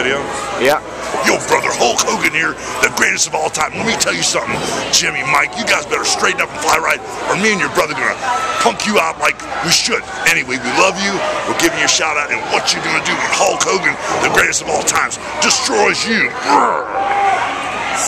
video? Yeah. Yo, brother, Hulk Hogan here, the greatest of all time. Let me tell you something, Jimmy, Mike, you guys better straighten up and fly right, or me and your brother gonna punk you out like we should. Anyway, we love you. We're giving you a shout out, and what you gonna do when Hulk Hogan, the greatest of all times, destroys you? Brr.